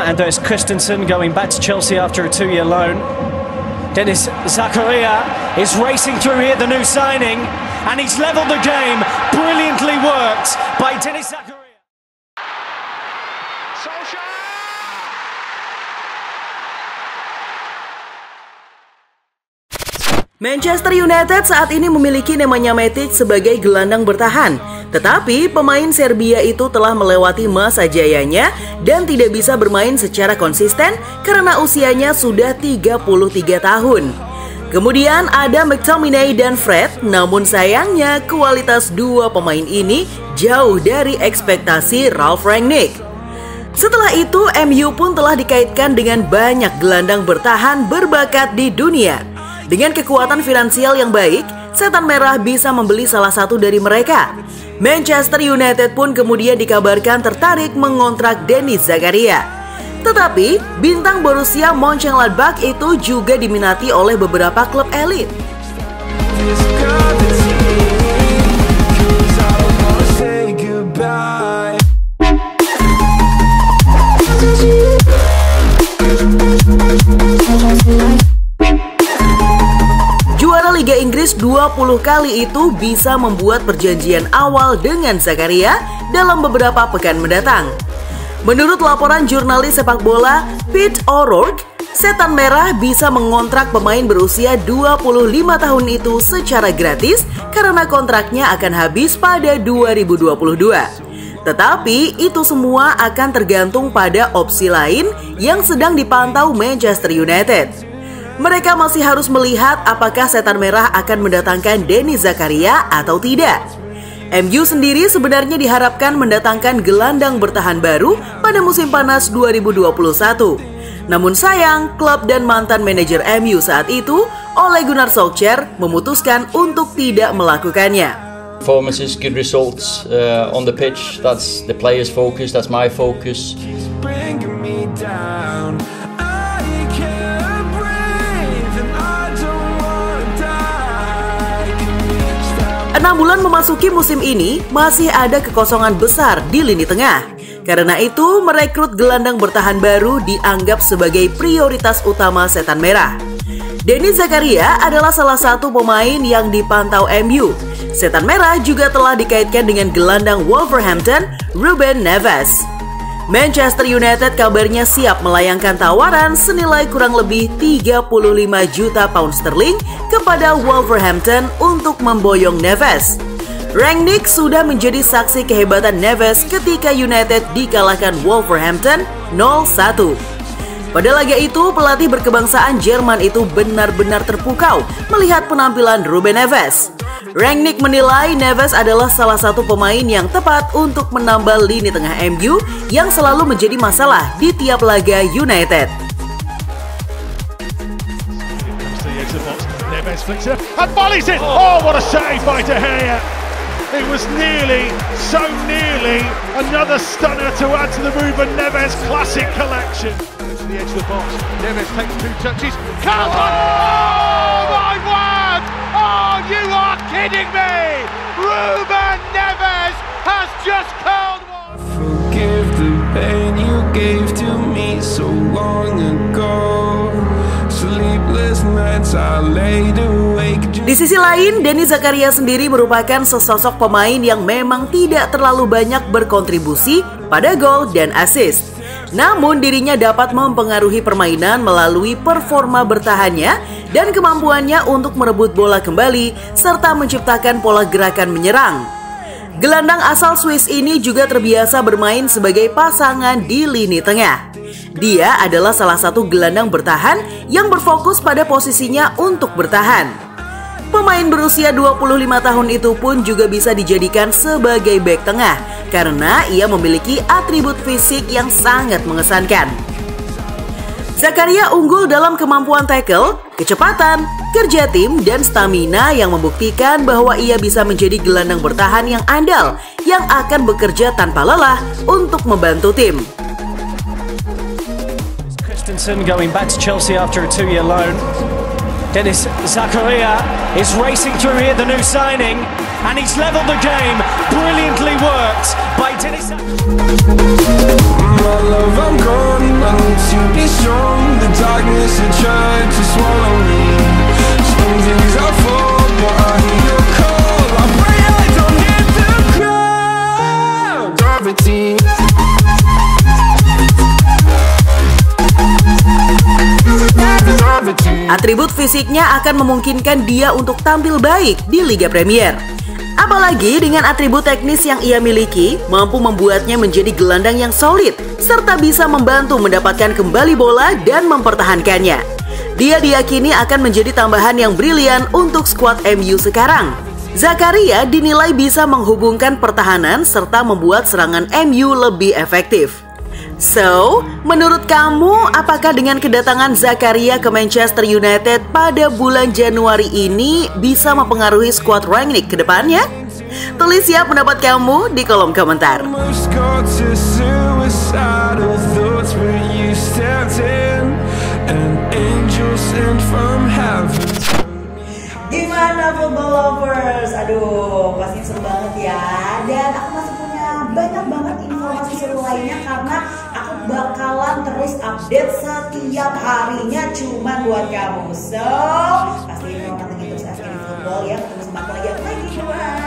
Andreas Christensen going back to Chelsea after a two-year loan. Dennis Zakaria is racing through here, the new signing, and he's levelled the game. Brilliantly worked by Dennis Zakaria. Manchester United saat ini memiliki Nemanja Matic sebagai gelandang bertahan. Tetapi pemain Serbia itu telah melewati masa jayanya dan tidak bisa bermain secara konsisten karena usianya sudah 33 tahun. Kemudian ada McTominay dan Fred, namun sayangnya kualitas dua pemain ini jauh dari ekspektasi Ralf Rangnick. Setelah itu, MU pun telah dikaitkan dengan banyak gelandang bertahan berbakat di dunia. Dengan kekuatan finansial yang baik, Setan Merah bisa membeli salah satu dari mereka. Manchester United pun kemudian dikabarkan tertarik mengontrak Denis Zakaria. Tetapi, bintang Borussia Mönchengladbach itu juga diminati oleh beberapa klub elit. 20 kali itu bisa membuat perjanjian awal dengan Zakaria dalam beberapa pekan mendatang. Menurut laporan jurnalis sepak bola Pete O'Rourke, Setan Merah bisa mengontrak pemain berusia 25 tahun itu secara gratis karena kontraknya akan habis pada 2022. Tetapi itu semua akan tergantung pada opsi lain yang sedang dipantau Manchester United. Mereka masih harus melihat apakah setan merah akan mendatangkan Denny Zakaria atau tidak. MU sendiri sebenarnya diharapkan mendatangkan gelandang bertahan baru pada musim panas 2021. Namun sayang, klub dan mantan manajer MU saat itu, Ole Gunnar Solskjaer, memutuskan untuk tidak melakukannya. Performances, good results uh, on the pitch. That's the players' focus. That's my focus. Enam bulan memasuki musim ini, masih ada kekosongan besar di lini tengah. Karena itu, merekrut gelandang bertahan baru dianggap sebagai prioritas utama setan merah. Denny Zakaria adalah salah satu pemain yang dipantau MU. Setan Merah juga telah dikaitkan dengan gelandang Wolverhampton, Ruben Neves. Manchester United kabarnya siap melayangkan tawaran senilai kurang lebih 35 juta pound sterling kepada Wolverhampton untuk memboyong Neves. Rangnick sudah menjadi saksi kehebatan Neves ketika United dikalahkan Wolverhampton 0-1. Pada laga itu, pelatih berkebangsaan Jerman itu benar-benar terpukau melihat penampilan Ruben Neves. Rangnick menilai Neves adalah salah satu pemain yang tepat untuk menambal lini tengah MU yang selalu menjadi masalah di tiap laga United. It was nearly, so nearly, another stunner to add to the Ruben Neves classic collection. The edge of the box. Neves takes two touches. Carlton! Oh, my word! Oh, you are kidding me! Ruben Neves has just curled one! Forgive the pain you gave to me so long ago. Sleepless nights I laid awake. Di sisi lain, Denny Zakaria sendiri merupakan sesosok pemain yang memang tidak terlalu banyak berkontribusi pada gol dan assist. Namun dirinya dapat mempengaruhi permainan melalui performa bertahannya dan kemampuannya untuk merebut bola kembali serta menciptakan pola gerakan menyerang. Gelandang asal Swiss ini juga terbiasa bermain sebagai pasangan di lini tengah. Dia adalah salah satu gelandang bertahan yang berfokus pada posisinya untuk bertahan. Pemain berusia 25 tahun itu pun juga bisa dijadikan sebagai back tengah karena ia memiliki atribut fisik yang sangat mengesankan. Zakaria unggul dalam kemampuan tackle, kecepatan, kerja tim, dan stamina yang membuktikan bahwa ia bisa menjadi gelandang bertahan yang andal yang akan bekerja tanpa lelah untuk membantu tim. Christensen going back to Chelsea after a two-year loan. Dennis Zakaria is racing through here, the new signing, and he's levelled the game. Brilliantly worked by Dennis. My love, I'm gone. I need to be strong. The darkness tried to swallow Atribut fisiknya akan memungkinkan dia untuk tampil baik di Liga Premier. Apalagi dengan atribut teknis yang ia miliki, mampu membuatnya menjadi gelandang yang solid, serta bisa membantu mendapatkan kembali bola dan mempertahankannya. Dia diyakini akan menjadi tambahan yang brilian untuk skuad MU sekarang. Zakaria dinilai bisa menghubungkan pertahanan serta membuat serangan MU lebih efektif. So, menurut kamu apakah dengan kedatangan Zakaria ke Manchester United pada bulan Januari ini bisa mempengaruhi skuad Rangnick ke depannya? Tulis siap pendapat kamu di kolom komentar. Gimana football lovers? Aduh, pastinya seru banget ya. Dan aku masih punya banyak banget informasi seru lainnya karena bakalan terus update setiap harinya cuma buat kamu. So, pasti mau ketemu terus di Football ya. terus sama aku lagi, aku lagi.